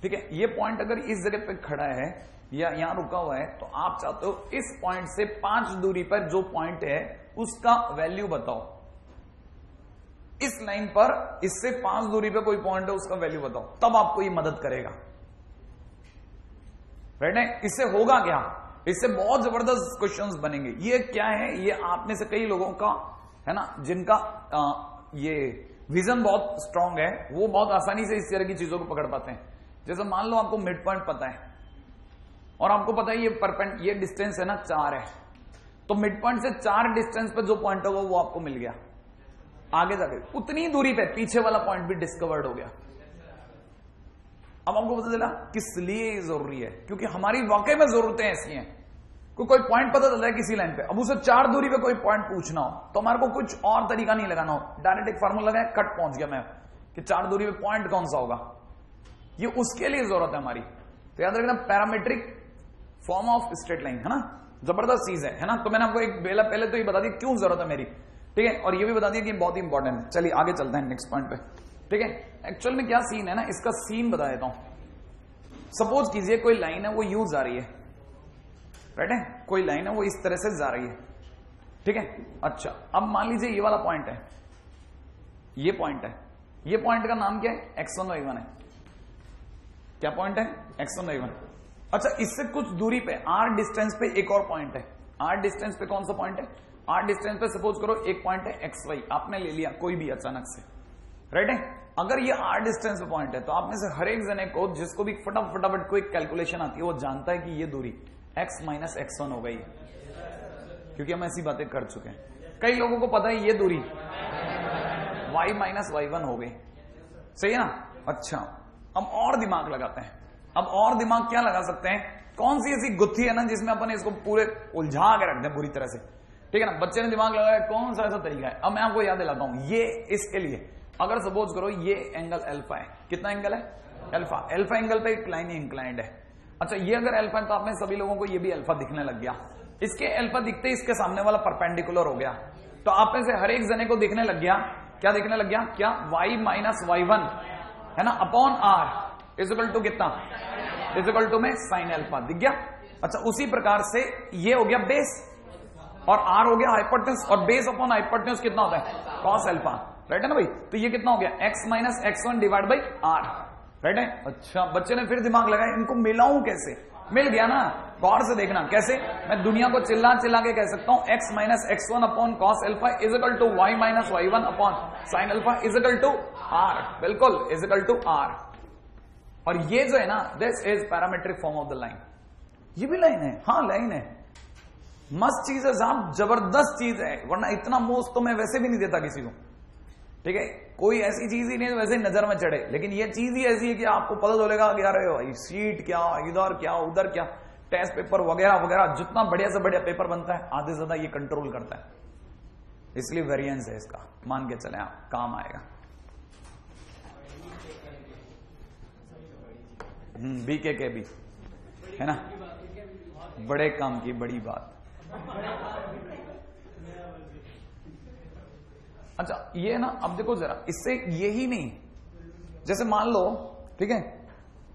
ठीक है? ये पॉइंट अगर इस जगह पे खड़ा है या यहाँ रुका हुआ है तो आप चाहते हो इस पॉइंट से पाँच दूरी पर जो पॉइंट है, उसका वैल्यू बताओ। इस लाइन पर इससे पाँच दूरी पे कोई पॉइंट है, उसका वैल्यू बताओ। तब आपको ये मदद करेगा। राइट है इससे होगा क्या? इससे बहुत ज़बरदस्त क्वेश्चंस बनेंगे। ये क्या है? ये आप में से कई लोगों का है ना जिनका आ, ये विजन बहुत स्ट्रांग है वो बहुत आसानी से इस तरह की चीज़ों को पकड़ पाते हैं। जैसे मान लो आपको मिड पॉइंट पता है और आपको पता है ये परपेंट ये डिस्टेंस है ना चार है। तो मिड पॉइंट से चार डिस्टेंस पर जो पॉइंट होगा वो आपको मिल गया। आगे जाके उतनी दूरी पे पीछे वाला पॉइंट भी डिस्कवर्ड हो गया। अब आपको पता चला किस लिए ज़रूरी है? क्योंकि हमारी वाकई में जरूरतें ऐसी हैं। कोई कोई पॉइंट पता चल रहा है किसी लाइन पे। अब उसे चार दूरी पे कोई पॉइंट पूछना हो तो हमारे को कुछ और तरीका नहीं लगाना हो। डायरेक्ट एक फार्मूला लगाए कट पहुँच गया मैं। कि चार दूरी पे पॉइंट कौन सा होगा? ये उसके लिए ज़रूरत है हमारी। तो याद रखना parametric form of straight line है ना? ज़बरदस्त चीज़ है है ना? तो मैंने आपको एक बेला पहले तो ये बता दी क्यों ज़रूरत है मेरी। ठीक है? और ये भी बता दिया कि बहुत ही इंपॉर्टेंट है। चलिए, आगे चलते हैं नेक्स्ट पॉइंट पे। ठीक है? एक्चुअल में क्या सीन है ना? इसका सीन बता देता हूँ। सपोज़ कीजिए कोई लाइन है, वो यूज़ आ रही है। राइट है कोई लाइन है, वो इस तरह से जा रही है। ठीक है? अच्छा अब मान लीजिए ये वाला पॉइंट है। ये पॉइंट है। ये पॉइंट का नाम क्या है? एक्स वन वाई वन है। क्या पॉइंट है? एक्स वन वाई वन अच्छा इससे कुछ दूरी पे आर डिस्टेंस पे एक और पॉइंट है। आर डिस्टेंस पे कौन सा पॉइंट है? आर डिस्टेंस पे सपोज़ करो एक पॉइंट है एक्स वाई आपने ले लिया कोई भी अचानक से। राइट है अगर ये आर डिस्टेंस पे पॉइंट है तो आप में से हर एक जने को, जिसको भी फटाफट फटाफट कोई कैलकुलेशन आती है, वो जानता है कि ये दूरी। एक्स माइनस एक्स वन हो गई। क्योंकि हम ऐसी बातें कर चुके हैं। कई लोगों को पता है ये दूरी। वाई माइनस वाई वन हो गई। सही है ना? अच्छा। अब और दिमाग लगाते हैं। अब और दिमाग क्या लगा सकते हैं? कौन सी ऐसी गुत्थी है ना जिसमें अपन इसको पूरे उलझा के रख दें पूरी तरह से? ठीक है ना? बच्चे ने दिमाग लगाया, कौन सा ऐसा तरीका है? अब मैं आपको याद दिलाता हूँ, ये इसके लिए। अगर सपोज़ करो, ये एंगल एल्फा है। कितना एंगल है? एल्फा एल्फा एंगल पे एक लाइन इंक्लाइंड है। अच्छा ये अगर एल्फा है तो आप में सभी लोगों को ये भी अल्फ़ा दिखने लग गया। इसके एल्फा दिखते इसके सामने वाला परपेंडिकुलर हो गया। तो आप में से हर एक जने को दिखने लग गया। क्या दिखने लग गया? क्या? वाई माइनस वाई वन है ना? अपॉन आर इजिकल टू कितना? इजिकल टू में साइन एल्फा दिख गया। अच्छा उसी प्रकार से ये हो गया बेस और आर हो गया हाइपोटेंस और बेस अपॉन हाइपोटेंस कितना होता है? कॉस एल्फा राइट है ना भाई? तो ये कितना हो गया? X minus X one divide by R है अच्छा बच्चे ने फिर दिमाग लगाया, इनको मिलाऊं कैसे? मिल गया ना? गौर से देखना, कैसे? मैं दुनिया को चिल्ला चिल्ला के कह सकता हूँ X minus X one upon cos alpha equal to Y minus Y one upon sine alpha equal to R बिल्कुल इजिकल टू आर और ये जो है ना this is parametric form of the line ये भी लाइन है हाँ लाइन है. मस्त चीज़ है, साहब, ज़बरदस्त चीज़ है, वरना इतना मोस्ट तो मैं वैसे भी नहीं देता किसी को. ठीक है? कोई ऐसी चीज़ ही नहीं वैसे नज़र में चढ़े। लेकिन ये चीज़ ही ऐसी है कि आपको पता चलेगा कि यार भाई सीट क्या, इधर क्या, उधर क्या टेस्ट पेपर वगैरह वगैरह, जितना बढ़िया से बढ़िया पेपर बनता है, आधे से ज़्यादा ये कंट्रोल करता है। इसलिए वेरिएंस है इसका। मान के चले आप, काम आएगा। हम्म बी के के भी। है ना? बड़े काम की, बड़ी बात। अच्छा ये ना, अब देखो जरा, इससे ये ही नहीं। जैसे मान लो, ठीक है,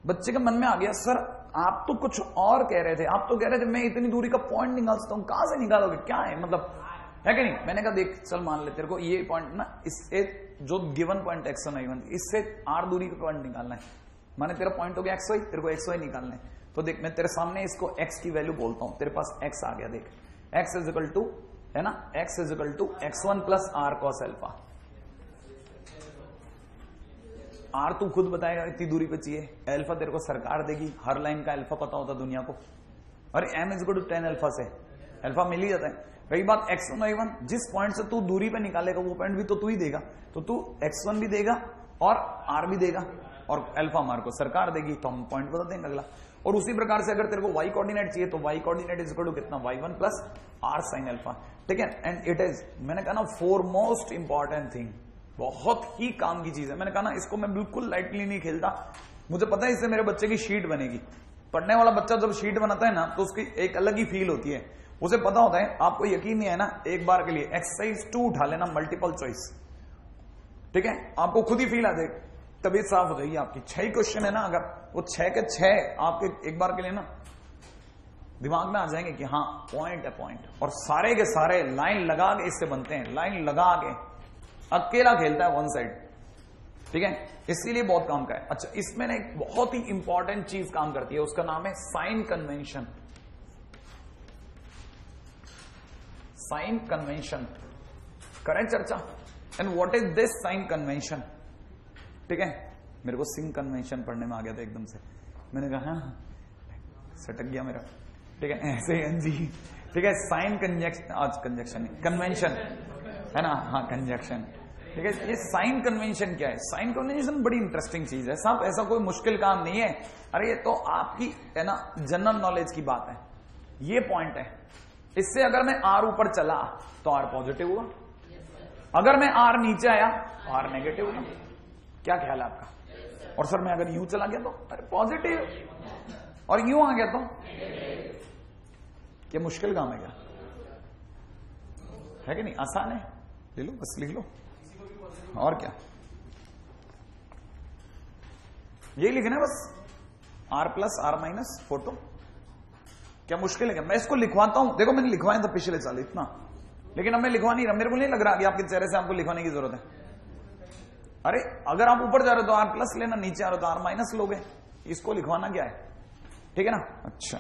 बच्चे के मन में आ गया, सर, आप तो कुछ और कह रहे थे, आप तो कह रहे थे, मैं इतनी दूरी का पॉइंट निकाल सकता हूँ, कहाँ से निकालोगे, क्या है मतलब है कि नहीं? मैंने कहा, देख, चल मान ले, तेरे को ये पॉइंट ना, इससे जो given point X one one इससे आर दूरी का पॉइंट निकालना है। माने तेरा पॉइंट हो गया एक्स वाई तेरे को एक्स वाई निकालना है। तो देख, मैं तेरे सामने इसको एक्स की वैल्यू बोलता हूँ, तेरे पास एक्स आ गया, देख। एक्स इज़ इक्वल टू है ना? X is equal to X one plus R cos alpha R तू खुद बताएगा इतनी दूरी पे चाहिए। एल्फा तेरे को सरकार देगी। हर लाइन का एल्फा पता होता दुनिया को। और m is equal to tan alpha से। एल्फा मिल ही जाता है। रही बात एक्स वन वाई वन जिस पॉइंट से तू दूरी पे निकालेगा, वो पॉइंट भी तो तू ही देगा। तो तू एक्स वन भी देगा और आर भी देगा। और एल्फा मार को सरकार देगी तो हम पॉइंट बता देंगे अगला। और उसी प्रकार से अगर तेरे को वाई कोऑर्डिनेट चाहिए तो y coordinate is equal to कितना? Y one plus r sine alpha ठीक है? एंड इट इज़ मैंने कहा ना फोर मोस्ट इंपॉर्टेंट थिंग बहुत ही काम की चीज़ है। मैंने कहा ना, इसको मैं बिल्कुल लाइटली नहीं खेलता। मुझे पता है इससे मेरे बच्चे की शीट बनेगी। पढ़ने वाला बच्चा जब शीट बनाता है ना तो उसकी एक अलग ही फील होती है। उसे पता होता है, आपको यकीन नहीं है ना, एक बार के लिए एक्सरसाइज टू उठा लेना मल्टीपल चॉइस ठीक है? आपको खुद ही फील आ जाए तबीयत साफ़ हो जाएगी आपकी। छह क्वेश्चन है ना अगर वो छह के छह आपके एक बार के लिए ना, दिमाग में आ जाएँगे कि हाँ पॉइंट है पॉइंट और सारे के सारे लाइन लगा के इससे बनते हैं लाइन लगा के। अकेला खेलता है वन साइड ठीक है? इसीलिए बहुत काम का है। अच्छा इसमें ना एक बहुत ही इंपॉर्टेंट चीज़ काम करती है। उसका नाम है साइन कन्वेंशन साइन कन्वेंशन करें चर्चा? And what is this sign convention ठीक है? मेरे को सिंह कन्वेंशन पढ़ने में आ गया था एकदम से। मैंने कहा हाँ सटक गया मेरा। ठीक है ऐसे जी ठीक है साइन कंजक्शन आज कंजक्शन कन्वेंशन है ना? हाँ कंजक्शन ठीक है ये साइन कन्वेंशन क्या है? साइन कन्वेंशन बड़ी इंटरेस्टिंग चीज़ है। साहब ऐसा कोई मुश्किल काम नहीं है। अरे ये तो आपकी है ना जनरल नॉलेज की बात है। ये पॉइंट है। इससे अगर मैं आर ऊपर चला तो आर पॉजिटिव हुआ। अगर मैं आर नीचे आया तो आर नेगेटिव हुआ। क्या ख्याल है आपका? और सर, मैं अगर यूँ चला गया तो? अरे पॉजिटिव और यूँ आ गया तो? क्या मुश्किल काम है क्या? है कि नहीं? आसान है? ले लो, बस लिख लो। और क्या? ये लिखना है बस। R plus r minus photo क्या मुश्किल है क्या? मैं इसको लिखवाता हूँ। देखो, मैंने लिखवाया था पिछले साल, इतना। लेकिन अब मैं लिखवा नहीं रहा। मेरे को नहीं लग रहा कि आपके चेहरे से आपको लिखवाने की ज़रूरत है। अरे, अगर आप ऊपर जा रहे हो तो आर प्लस लेना, नीचे आ रहे हो तो आर माइनस लोगे। इसको लिखवाना क्या है? ठीक है ना? अच्छा।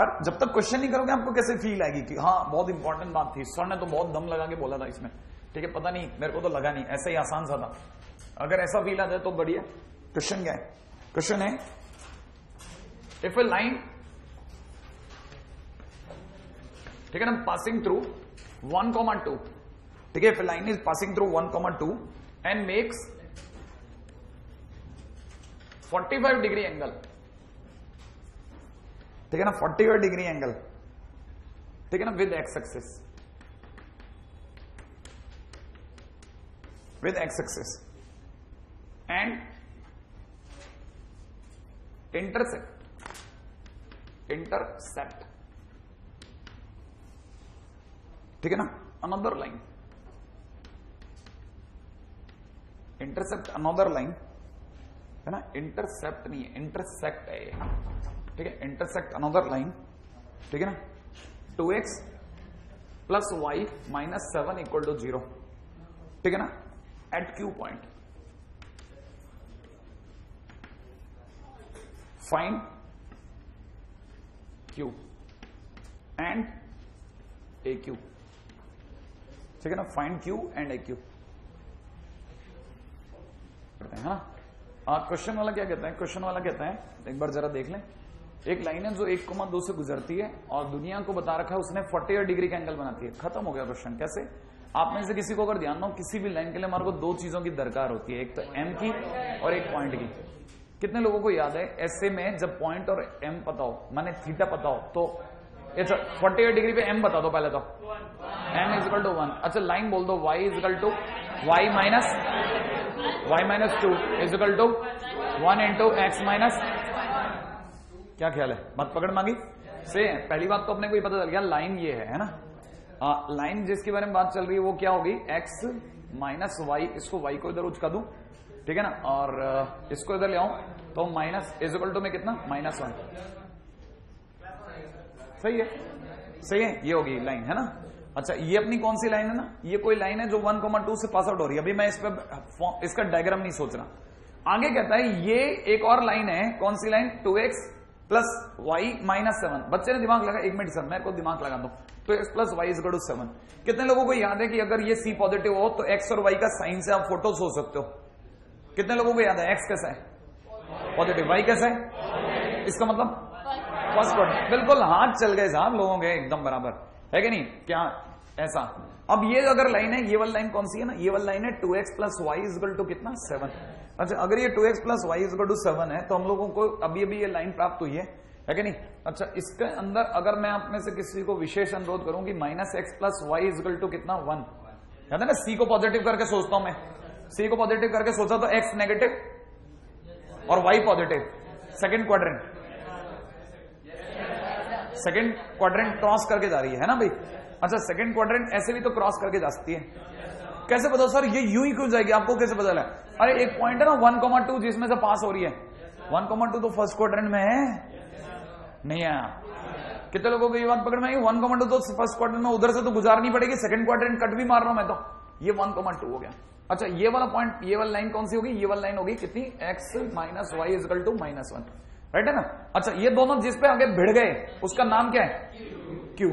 और जब तक क्वेश्चन नहीं करोगे, आपको कैसे फील आएगी कि हाँ बहुत इंपॉर्टेंट बात थी। सर ने तो बहुत दम लगा के बोला था इसमें। ठीक है, पता नहीं, मेरे को तो लगा नहीं। ऐसा ही आसान सा था। अगर ऐसा फील आ जाए तो बढ़िया। क्वेश्चन क्या है? क्वेश्चन है इफ़ ए लाइन ठीक है ना passing through one comma two ठीक है if a line is passing through one comma two and makes 45 degree angle ठीक है ना 45 डिग्री एंगल ठीक है ना with X axis with X axis and intercept intercept ठीक है ना another line intercept another line है ना? इंटरसेप्ट नहीं है इंटरसेक्ट है ये. ठीक है? इंटरसेक्ट अनोदर लाइन ठीक है ना? Two x plus y minus seven equal to zero ठीक है ना? At Q point fine Q and A Q ठीक है ना? Fine Q and A Q हैं ना? क्वेश्चन वाला क्या कहता है? क्वेश्चन वाला कहता है? एक बार जरा देख लें। एक लाइन है जो एक कोमा दो से गुजरती है और दुनिया को बता रखा है, उसने फोर्टी डिग्री का एंगल बनाती है। खत्म हो गया क्वेश्चन कैसे? आप में से किसी को अगर ध्यान दो किसी भी लाइन के लिए हमारे को दो चीज़ों की दरकार होती है। एक तो एम की और एक पॉइंट की। कितने लोगों को याद है? ऐसे में जब पॉइंट और एम पता हो, माने थीटा पता हो तो अच्छा फोर्टी एट डिग्री पे एम बता दो पहले तो। एम इजकल टू वन अच्छा लाइन बोल दो। Y equal to y minus y minus two equal to one into x minus क्या ख्याल है? मत पकड़ मांगी? से पहली बात तो अपने को ही पता चल गया लाइन ये है है ना? लाइन जिसके बारे में बात चल रही है वो क्या होगी? एक्स माइनस वाई इसको वाई को इधर उचका दू, ठीक है ना? और इसको इधर ले आऊँ तो माइनस इजिकल टू में कितना? माइनस वन सही है? सही है? ये होगी लाइन है ना? अच्छा ये अपनी कौन सी लाइन है ना? ये कोई लाइन है जो वन कोमा टू से पास आउट हो रही है। अभी मैं इस पर इसका डायग्राम नहीं सोच रहा। आगे कहता है ये एक और लाइन है। कौन सी line two x plus y minus seven बच्चे ने दिमाग लगा एक मिनट सर मैं को दिमाग लगा दू। तो x plus y is to seven कितने लोगों को याद है कि अगर ये सी पॉजिटिव हो तो एक्स और वाई का साइन से आप फ़ोटो सोच सकते हो। कितने लोगों को याद है? एक्स कैसा है? पॉजिटिव वाई कैसा है? इसका मतलब? फ़र्स्ट बिल्कुल हाथ चल गए साहब लोगों के एकदम बराबर। है कि नहीं? क्या ऐसा। अब ये अगर लाइन है, ये वाली लाइन कौन सी है ना? ये वाली लाइन है two x plus y equal to कितना? सेवन अच्छा अगर ये two x plus y equal to seven है तो हम लोगों को अभी अभी ये लाइन प्राप्त हुई है। है कि नहीं? अच्छा इसके अंदर अगर मैं आप में से किसी को विशेष अनुरोध करूँ कि minus x plus y equal to कितना? वन याद है ना? सी को पॉजिटिव करके सोचता हूँ मैं। सी को पॉजिटिव करके सोचा तो एक्स नेगेटिव और y positive second quadrant second quadrant cross करके जा रही है ना भाई? अच्छा सेकेंड क्वाड्रेंट ऐसे भी तो क्रॉस करके जा सकती है। कैसे बताओ सर, ये यू ही क्यों जाएगी? आपको कैसे पता लगा अरे, एक पॉइंट है ना वन कॉमा टू जिसमें से पास हो रही है। वन कॉमा टू तो फ़र्स्ट क्वाड्रेंट में है? नहीं आया। कितने लोगों को ये बात पकड़ में आई वन कॉमा टू तो फ़र्स्ट क्वाड्रेंट में उधर से तो गुजारनी पड़ेगी सेकंड क्वाड्रेंट कट भी मार रहा हूँ मैं तो। ये वन कॉमा टू हो गया। अच्छा ये वाला पॉइंट ये वाला लाइन कौन सी होगी? ये वाला लाइन होगी कितनी? X minus y equal to minus one right है ना? अच्छा ये दोनों जिस पे आगे भिड़ गए, उसका नाम क्या है? क्यू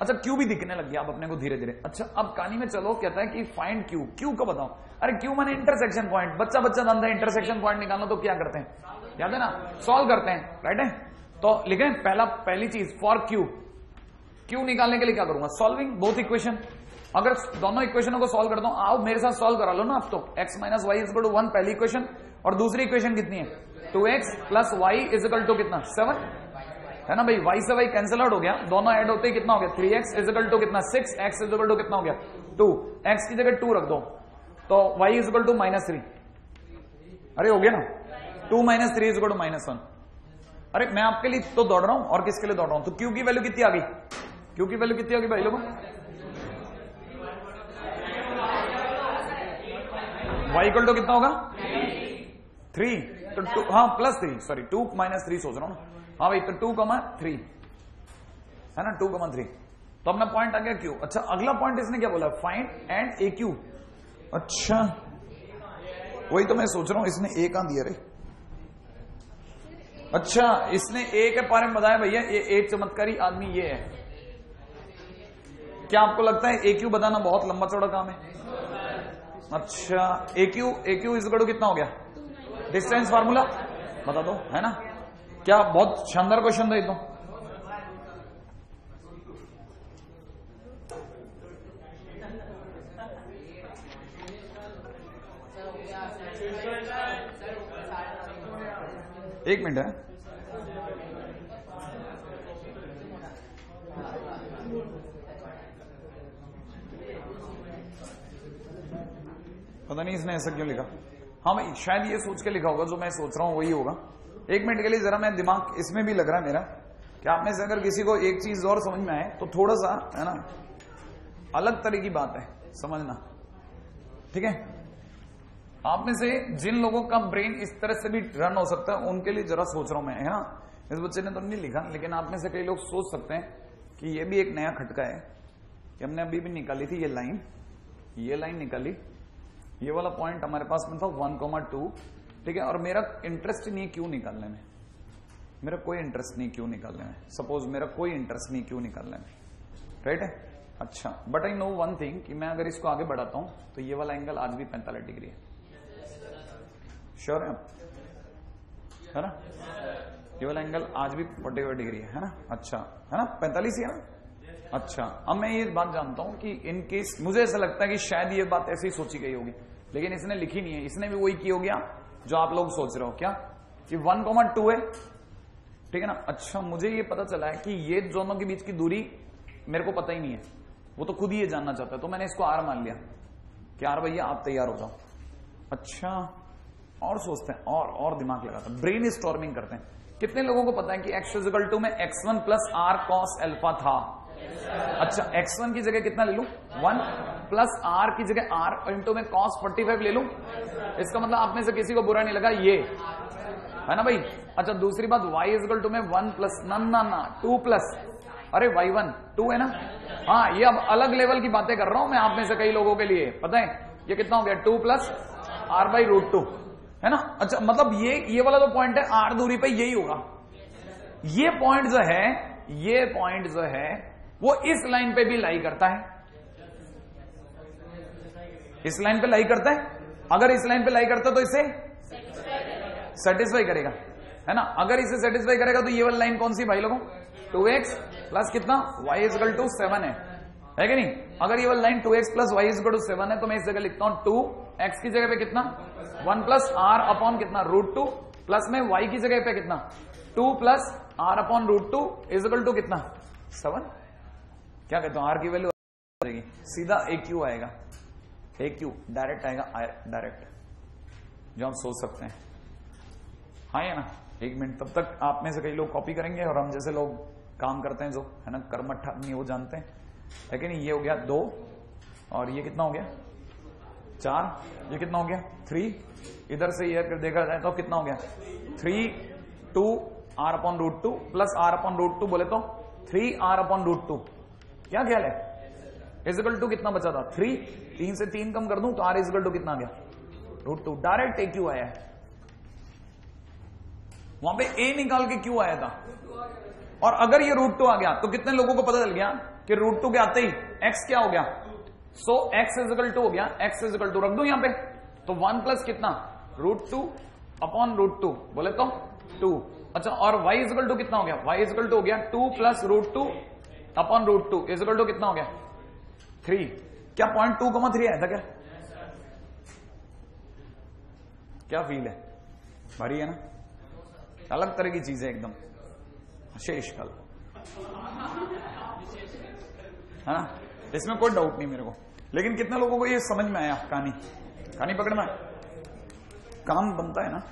अच्छा क्यू भी दिखने लग गया आप अपने को धीरे धीरे अच्छा अब कहानी में चलो, कहता है कि फाइंड क्यू क्यू को बताओ। अरे क्यू मैंने इंटरसेक्शन पॉइंट बच्चा बच्चा जानता है इंटरसेक्शन पॉइंट निकालना तो क्या करते हैं? याद है ना? सॉल्व करते हैं। राइट है? तो लिखे, पहला, पहली चीज़ फॉर क्यू क्यू निकालने के लिए क्या करूँगा? सॉल्विंग बोथ इक्वेशन अगर दोनों इक्वेशनों को सॉल्व करता हूँ, आओ, मेरे साथ सॉल्व करा लो ना आप तो। X minus y equal to one पहली इक्वेशन और दूसरी इक्वेशन कितनी है? Two x plus y equal to कितना? सेवन है ना भाई? वाई से वाई कैंसिल आउट हो गया। दोनों ऐड होते ही कितना हो गया? थ्री एक्स इजिकल टू कितना? सिक्स एक्स इजिकल टू कितना हो गया? टू एक्स की जगह टू रख दो। तो y equal to minus three अरे, हो गया ना? Two minus three equal to minus one अरे, मैं आपके लिए तो दौड़ रहा हूँ, और किसके लिए दौड़ रहा हूँ? तो क्यू की वैल्यू कितनी आ गई? क्यू की वैल्यू कितनी आ गई भाई लोगों? वाई इक्वल टू कितना होगा? थ्री तो टू हाँ plus three sorry two minus three सोच रहा हूँ ना। हाँ भाई तो टू कमा थ्री है ना? टू कमा थ्री तो अपना पॉइंट आ गया क्यू अच्छा अगला पॉइंट इसने क्या बोला? फाइंड एंड ए क्यू अच्छा। वही तो मैं सोच रहा हूँ, इसने ए कहाँ दिया रे? अच्छा इसने ए के बारे में बताया, भैया, ये एक चमत्कारी आदमी ये है। क्या आपको लगता है ए क्यू बताना बहुत लंबा चौड़ा काम है? अच्छा ए क्यू ए क्यू गढ़ो कितना हो गया? डिस्टेंस फार्मूला बता दो, है ना? क्या बहुत शानदार क्वेश्चन था ये तो। एक मिनट है। पता नहीं इसने ऐसा क्यों लिखा। हाँ भाई शायद ये सोच के लिखा होगा, जो मैं सोच रहा हूँ वही होगा। एक मिनट के लिए जरा मैं दिमाग इसमें भी लग रहा है मेरा कि आप में से अगर किसी को एक चीज़ और समझ में आए तो थोड़ा सा, है ना, अलग तरह की बात है, समझना। ठीक है? आप में से जिन लोगों का ब्रेन इस तरह से भी रन हो सकता है, उनके लिए जरा सोच रहा हूँ मैं, है ना? इस बच्चे ने तो नहीं लिखा, लेकिन आप में से कई लोग सोच सकते हैं कि ये भी एक नया खटका है कि हमने अभी भी निकाली थी ये लाइन ये लाइन निकाली। ये वाला पॉइंट हमारे पास में था वन कोमा टू ठीक है? और मेरा इंटरेस्ट नहीं है क्यों निकालने में। मेरा कोई इंटरेस्ट नहीं क्यों निकालने में। सपोज़ मेरा कोई इंटरेस्ट नहीं क्यों निकालने में। राइट है? अच्छा but I know one thing कि मैं अगर इसको आगे बढ़ाता हूँ तो ये वाला एंगल आज भी पैंतालीस डिग्री है। श्योर है? आप है ना? ये वाला एंगल आज भी फोर्टी फाइव डिग्री है ना? अच्छा है ना? पैंतालीस ही है ना? अच्छा अब मैं ये बात जानता हूँ कि इन केस मुझे ऐसा लगता है कि शायद ये बात ऐसी सोची गई होगी, लेकिन इसने लिखी नहीं है। इसने भी वही की हो? गया जो आप लोग सोच रहे हो, क्या? कि वन कॉमा टू है। ठीक है ना? अच्छा मुझे ये पता चला है कि ये दोनों के बीच की दूरी मेरे को पता ही नहीं है। वो तो खुद ही ये जानना चाहता है तो मैंने इसको आर मान लिया। कि आर भैया, आप तैयार हो जाओ। अच्छा और सोचते हैं, और और दिमाग लगाते हैं। ब्रेन स्टॉर्मिंग करते हैं। कितने लोगों को पता है कि एक्स फ़िज़िकल टू में x one plus r cos alpha था? अच्छा एक्स वन की जगह कितना ले लू? वन प्लस आर की जगह आर इंटू में कॉस फोर्टी फाइव ले लू? इसका मतलब आप में से किसी को बुरा नहीं लगा, ये। है ना भाई? अच्छा दूसरी बात, y इजकल टू में वन प्लस न, ना ना टू प्लस अरे वाई वन टू है ना? हाँ ये अब अलग लेवल की बातें कर रहा हूँ मैं आप में से कई लोगों के लिए। पता है? ये कितना हो गया? Two plus r by root two है ना? अच्छा मतलब ये ये वाला जो पॉइंट है आर दूरी पे यही होगा। ये पॉइंट जो है, ये पॉइंट जो है वो इस लाइन पे भी लाई करता है। इस लाइन पे लाई करता है? अगर इस लाइन पे लाई करता तो इसे सेटिस्फाई करेगा। है ना? अगर इसे सेटिस्फाई करेगा तो ये वाली लाइन कौन सी भाई लोगों? टू एक्स प्लस कितना? वाई इजकल टू सेवन है। है कि नहीं? अगर ये वाली line two x plus y equal to seven है तो मैं इस जगह लिखता हूँ टू एक्स की जगह पे कितना? वन प्लस आर अपॉन कितना? रूट टू प्लस में वाई की जगह पे कितना? Two plus r upon root two equal to कितना? सेवन क्या कहते हो? आर की वैल्यू जाएगी सीधा ए क्यू आएगा। ए क्यू डायरेक्ट आएगा डायरेक्ट जो हम सोच सकते हैं। हाँ या ना? एक मिनट, तब तक आप में से कई लोग कॉपी करेंगे और हम जैसे लोग काम करते हैं जो, है ना, कर्मठ आदमी, वो जानते हैं। लेकिन ये हो गया दो, और ये कितना हो गया? चार। ये कितना हो गया? थ्री। इधर से ये देखा जाए तो कितना हो गया? Three, two r upon root two plus r upon root two बोले तो? Three r upon root two क्या ख्याल है? इजिकल टू कितना बचा था? थ्री तीन से तीन कम कर दूँ तो आर इजिकल टू कितना गया? Root two direct A Q आया है। वहाँ पे ए निकाल के क्यू आया था। और अगर ये रूट टू आ गया तो कितने लोगों को पता चल गया कि रूट टू के आते ही एक्स क्या हो गया? सो एक्स इजिकल टू हो गया। एक्स इजिकल टू रख दू यहाँ पे। तो वन प्लस कितना? Root two upon root two बोले तो टू अच्छा और y इजिकल टू कितना हो गया? Y इजिकल टू हो गया two plus root two upon root two equal to कितना हो गया? थ्री क्या पॉइंट टू कमा थ्री आया था क्या? क्या फील है? भारी है ना? अलग तरह की चीज़ है एकदम। शेष कल। है ना? इसमें कोई डाउट नहीं मेरे को। लेकिन कितने लोगों को ये समझ में आया? कहानी। कहानी पकड़ में काम बनता है ना?